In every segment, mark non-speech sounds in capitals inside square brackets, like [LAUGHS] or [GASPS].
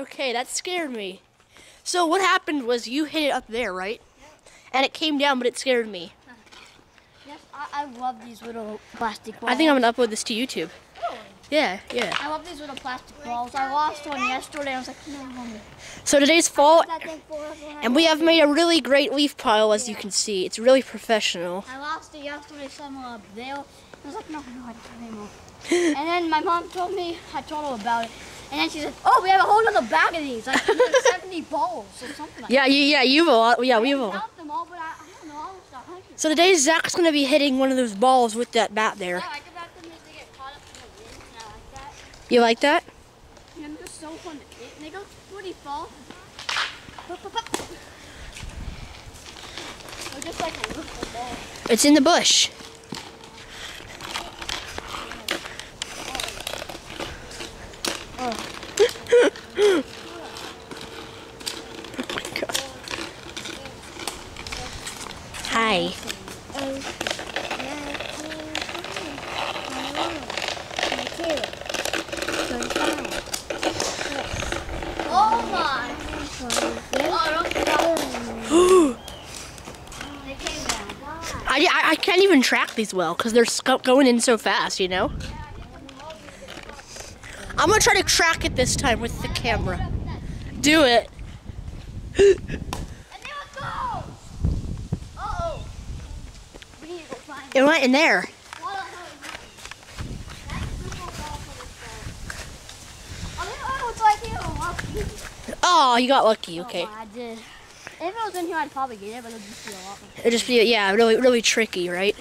Okay, that scared me. So what happened was you hit it up there, right? And it came down, but it scared me. Yes, I, I love these little plastic balls. I think I'm gonna upload this to YouTube. Oh. Yeah, yeah. I love these little plastic balls. I lost one yesterday. And I was like, no, no. So today's fall, That thing for us and we have made a really great leaf pile, as you can see. It's really professional. I lost it yesterday somewhere up there. I was like, no, no, I don't anymore. [LAUGHS] and then my mom told me, I told her about it. And then she said, oh, we have a whole other bag of these, like, like [LAUGHS] 70 balls or something like Yeah, you, yeah, you have a lot. Yeah, we have I a lot. them all, but I, I don't know, almost 100. So today Zach's gonna be hitting one of those balls with that bat there. Yeah, I did that them if they get caught up in the wind, and I like that. You like that? And they're so fun to hit. And they go pretty far. It's in the bush. Oh my God. Hi. Oh my! Oh, they came down. I, I, I can't even track these well because they're going in so fast, you know? I'm gonna try to track it this time with the camera. Do it. And there it goes! Uh-oh. We need to go find it. It went in there. What the hell is that? That's super ball for this ball. Oh, it's like here. Lucky. Oh, you got lucky. Oh, okay. Oh, I did. If it was in here, I'd probably get it, but it'd just be a lot. It'd just be yeah, really really tricky, right?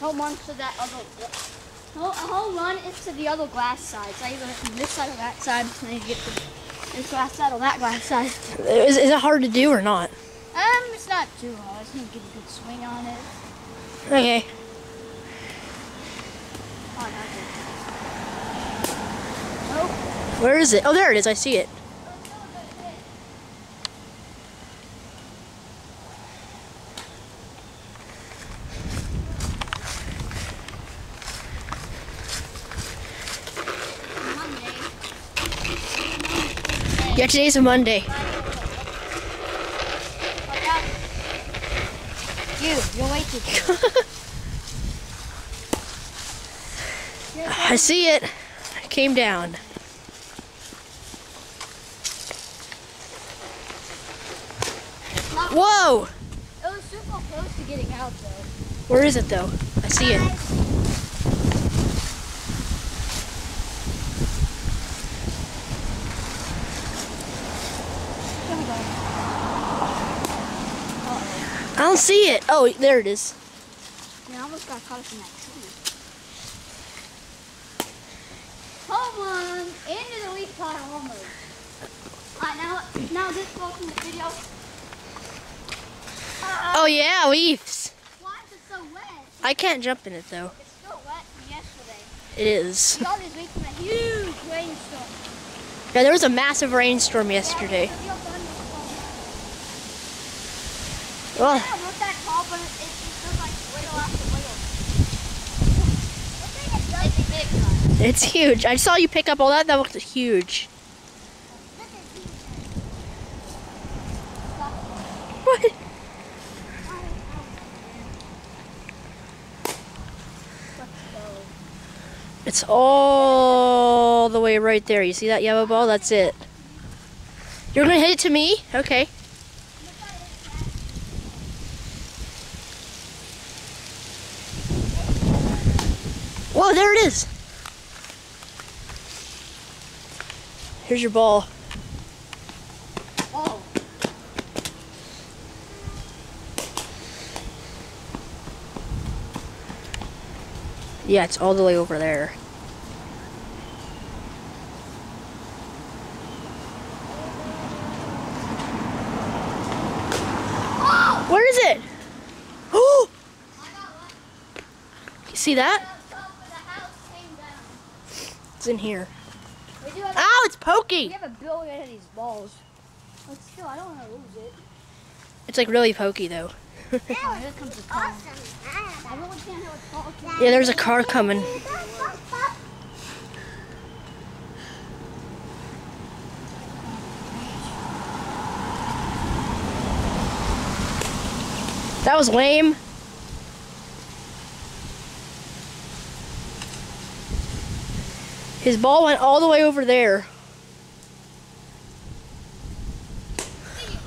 Home run to that other. No, a home run is to the other glass side. So I either from this side or that side, and then you get to this glass side or that glass side. Is, is it hard to do or not? Um, it's not too hard. I just need to get a good swing on it. Okay. Oh. Nope. Where is it? Oh, there it is. I see it. Today's a Monday. You, you're close. [LAUGHS] I see it. It came down. Whoa! It was super close to getting out though. Where is it though? I see it. I don't see it. Oh, there it is. Yeah, I almost got caught up in that tree. Home run! Into the almost. Alright, now, now this the video. Uh, Oh yeah, leaves. why is it so wet? I can't jump in it though. It's still wet from yesterday. It is. We got this week from a huge rainstorm. Yeah, there was a massive rainstorm yesterday. Yeah, the real I don't know if that tall, but it, it, it's just like wiggle after wiggle. It's a big one. it's huge. I saw you pick up all that. That looked huge. What? It's all the way right there. You see that yellow ball? That's it. You're gonna hit it to me? Okay. Whoa, there it is. Here's your ball. Oh, Yeah, it's all the way over there. Where is it? Oh! [GASPS] You see that? the house came down. It's in here. Ow, it's pokey! We have a billion of these balls. But still, I don't want to lose it. It's like really pokey though. [LAUGHS] [LAUGHS] Yeah, there's a car coming. That was lame. His ball went all the way over there.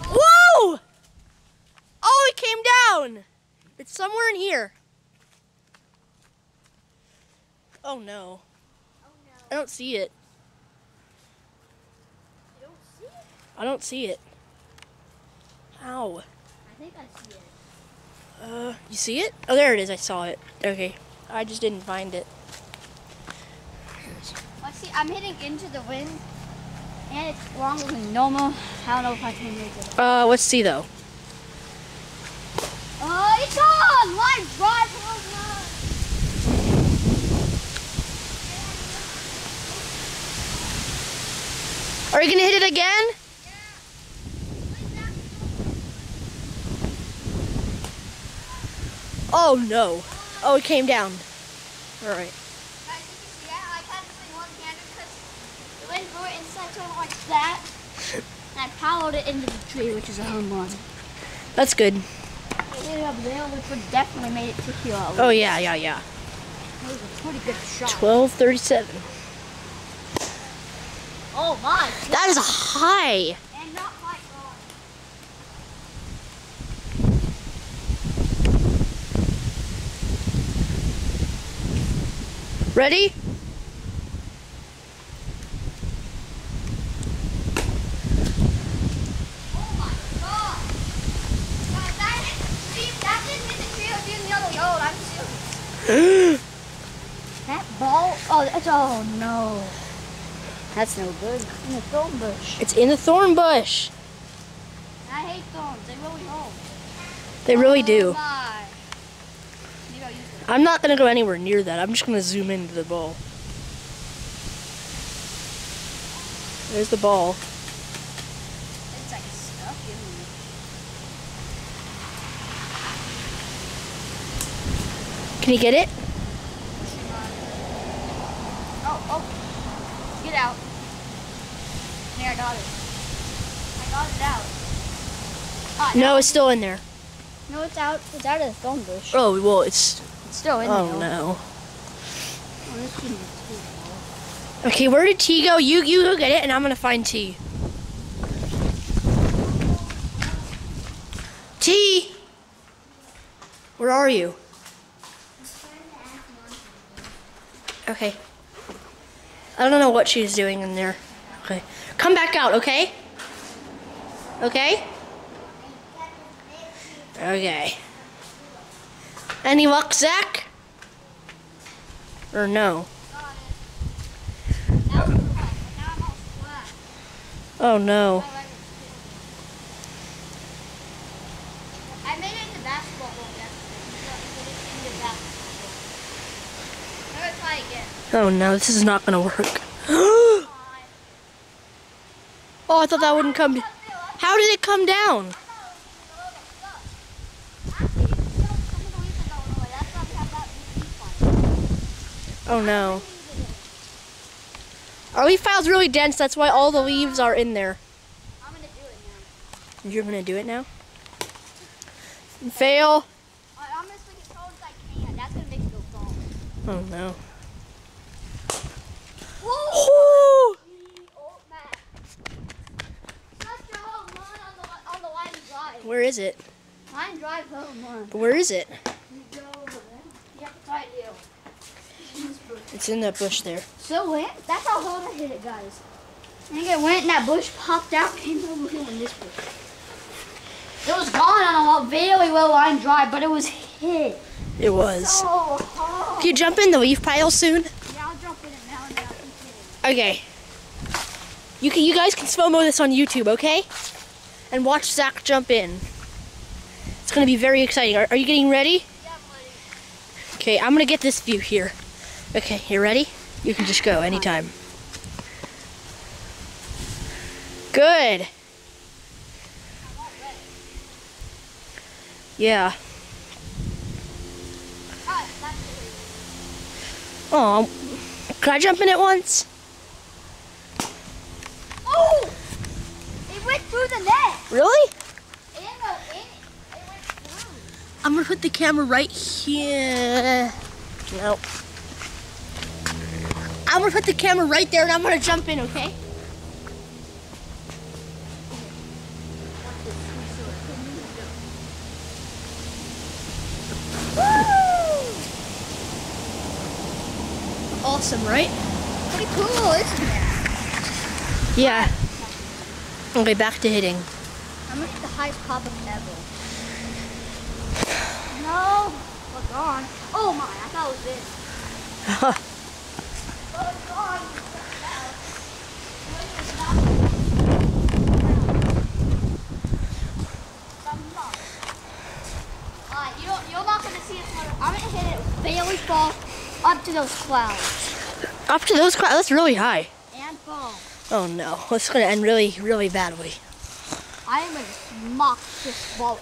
Whoa! Oh, it came down. It's somewhere in here. Oh no. I don't see it. You don't see it? I don't see it. Ow. I think I see it. Uh, you see it? Oh, there it is. I saw it. Okay. I just didn't find it. I'm hitting into the wind, and it's longer than normal. I don't know if I can make it. Uh, let's see though. Oh, it's on! Line drive home run! Are you gonna hit it again? Yeah. Oh no. Oh, it came down. All right. Guys, you can see it. I had to swing one hander because the wind blew it inside to like that. And I followed it into the tree, which is a home run. That's good. I hit up there, which would definitely made it to here. Oh yeah, yeah, yeah. That was a pretty good shot. Twelve thirty-seven. Oh my. That is a high. And not quite wrong. Ready? Oh my god. Guys, that hit, see, that didn't hit the tree, it was in the other yard. I'm serious. That ball, oh, that's, oh no. That's no good. In the thorn bush. It's in the thorn bush. I hate thorns, they really home. They really Oh do. my. Maybe I'll use it. I'm not gonna go anywhere near that. I'm just gonna zoom into the ball. There's the ball. It's like stuck in me. Can you get it? Oh, oh. Get out. Here, I got it. I got it out. Ah, No, it's still in there. No, it's out. It's out of the thorn bush. Oh well, it's. It's still in Oh there. no. Oh, this can be too Okay, where did T go? You you go get it, and I'm gonna find T. T. Where are you? Okay. I don't know what she's doing in there. Okay. Come back out, okay? Okay? Okay. Any luck, Zach? Or no? Oh was fun, but now I'm all flat. Oh no. I like it. I made it into basketball goal yesterday. So I put it into basketball goal. I'm gonna try again. Oh no, this is not gonna work. [GASPS] oh, I thought that wouldn't come. How did it come down? Oh no. Oh, Our leaf pile's really dense, that's why all the leaves are in there. I'm gonna do it now. You're gonna do it now? Fail. I- I'm gonna swing it as hard as I can. That's gonna make it go fall. Oh no. Whoa! Ooh. Oh, Matt. Such a home run on the, on the line drive. Where is it? Line drive home run. Where is it? You go over there. You have to try it here. It's in that bush there. So went. That's how hard I hit it, guys. I think it went and that bush popped out, [LAUGHS] came over here in this bush. It was gone on a very well line drive, but it was hit. It was. So hard. Can you jump in the leaf pile soon? Yeah, I'll jump in it now and now. keep. Okay. You can, you guys can slow mo this on YouTube, okay? And watch Zach jump in. It's gonna be very exciting. Are, are you getting ready? Yeah, buddy. Okay, I'm gonna get this view here. Okay, you ready? You can just go anytime. Good. Yeah. Alright, that's it. Oh, can I jump in it once? Oh! It went through the net. Really? It, didn't go in, it went through. I'm gonna put the camera right here. Nope. I'm gonna put the camera right there and I'm gonna jump in, okay? Awesome, right? Pretty cool, isn't it? Yeah. Okay, back to hitting. I'm gonna hit the highest pop up ever. No, we're gone. Oh my, I thought it was this. Oh, it's. Alright, you you're not gonna see it. from- I'm gonna hit it barely fall up to those clouds Up to those clouds. That's really high. and fall. Oh no, it's gonna end really, really badly. I am gonna this ball.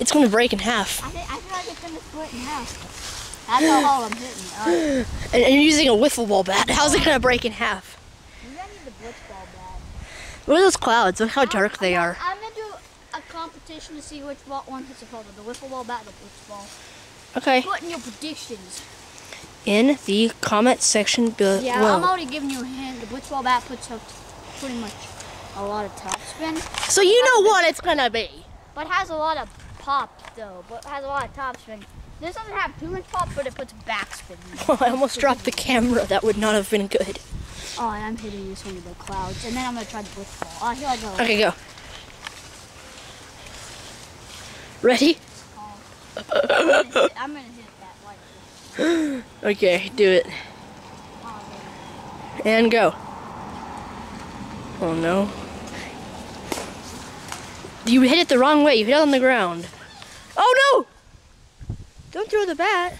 It's gonna break in half. I, think, I feel like it's gonna split in half. That's how hard I'm hitting. Alright. [GASPS] And, and you're using a wiffle ball bat. How's it gonna break in half? Maybe I need the blitz ball bat. What are those clouds? Look how dark I'm- they I'm, are. I'm gonna do a competition to see which ball, one hits the harder, the wiffle ball bat or the blitz ball. Okay. Put in your predictions. In the comment section below. Yeah, I'm already giving you a hint. The blitz ball bat puts up pretty much a lot of top spin, So you know what it's gonna be. but has a lot of pop though. But has a lot of top spin. This doesn't have too much pop, but it puts back spin. [LAUGHS] I almost dropped the camera. That would not have been good. Oh, and I'm hitting this one with the clouds, and then I'm gonna try the blitz ball. Oh, here I go. Okay, go. Ready? I'm gonna hit, I'm gonna hit that this. [GASPS] Okay, do it. Oh, And go. Oh no. You hit it the wrong way. You hit it on the ground. Oh no! Don't throw the bat.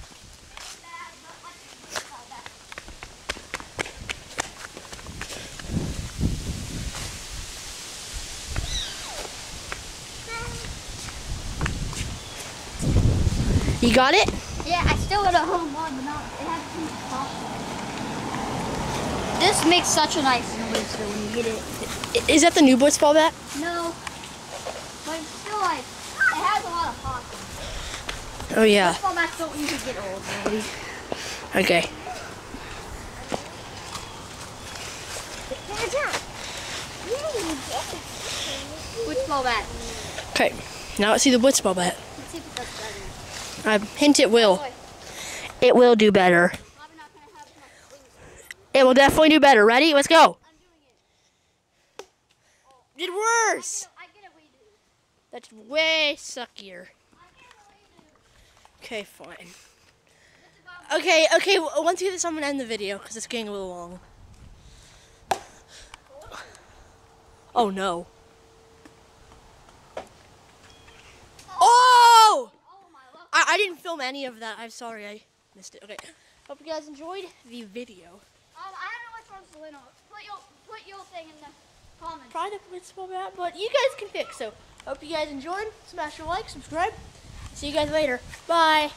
You got it? Yeah, I still got a home run, but not, it has too much pop. This makes such a nice noise though when you hit it. I- Is that the new Blitz ball bat? No, but it's still like, it has a lot of pop. Oh yeah. Baseball don't usually get old, really. Okay. Which ball bat? Okay. Now let's see the Blitz ball bat. Let's see if it does better. I hint it will. It will do better. probably not gonna have much wings. It will definitely do better. Ready? Let's go. I'm doing it. Did worse. I get it, we do. That's way suckier. I get it, we do. Okay, fine. Okay, okay. w- Once we get this, I'm gonna end the video because it's getting a little long. Oh no. Oh! My lord. I, I didn't film any of that. I'm sorry, I missed it. Okay. Hope you guys enjoyed the video. Um, I don't know which one's the winner. Put your, put your thing in the comments. Try to put small bat, but you guys can pick. So, hope you guys enjoyed. Smash a like, subscribe. See you guys later. Bye.